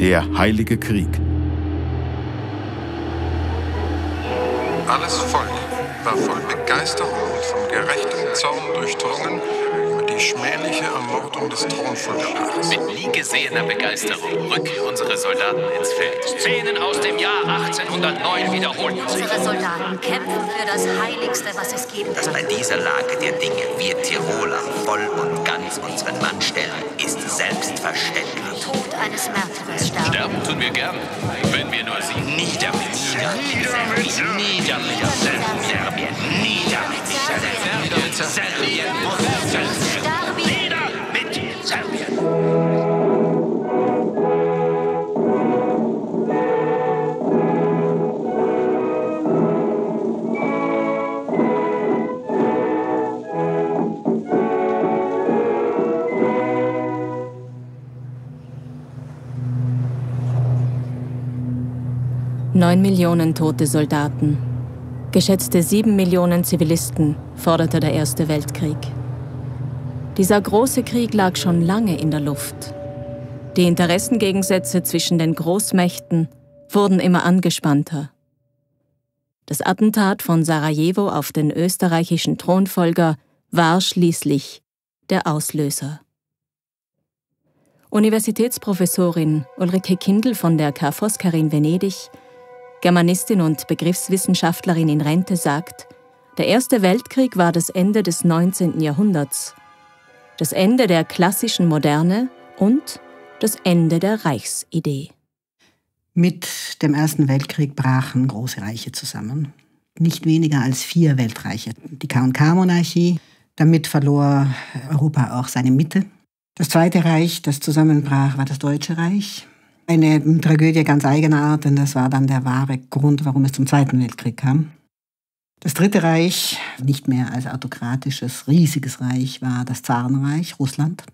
Der Heilige Krieg. Alles Volk war voll Begeisterung und von gerechtem Zorn durchdrungen schmähliche Ermordung des Thronfolgerpaares. Mit nie gesehener Begeisterung rücken unsere Soldaten ins Feld. Szenen aus dem Jahr 1809 wiederholen sich. Unsere Soldaten kämpfen für das Heiligste, was es geben Dass bei dieser Lage der Dinge wir Tiroler voll und ganz unseren Mann stellen, ist selbstverständlich. Tod eines Märtyrers sterben. Sterben tun wir gern, wenn wir nur sie Nieder mit Serbien! Nieder mit Serbien! Nieder mit Serbien! Serbien! Sterbi! Serbien! Neun Millionen tote Soldaten, geschätzte sieben Millionen Zivilisten forderte der Erste Weltkrieg. Dieser große Krieg lag schon lange in der Luft. Die Interessengegensätze zwischen den Großmächten wurden immer angespannter. Das Attentat von Sarajevo auf den österreichischen Thronfolger war schließlich der Auslöser. Universitätsprofessorin Ulrike Kindl von der K. Foskar in Venedig Germanistin und Begriffswissenschaftlerin in Rente sagt, der Erste Weltkrieg war das Ende des 19. Jahrhunderts, das Ende der klassischen Moderne und das Ende der Reichsidee. Mit dem Ersten Weltkrieg brachen große Reiche zusammen. Nicht weniger als vier Weltreiche. Die K&K-Monarchie, damit verlor Europa auch seine Mitte. Das Zweite Reich, das zusammenbrach, war das Deutsche Reich. Eine Tragödie ganz eigener Art, denn das war dann der wahre Grund, warum es zum Zweiten Weltkrieg kam. Das Dritte Reich, nicht mehr als autokratisches, riesiges Reich, war das Zarenreich, Russland.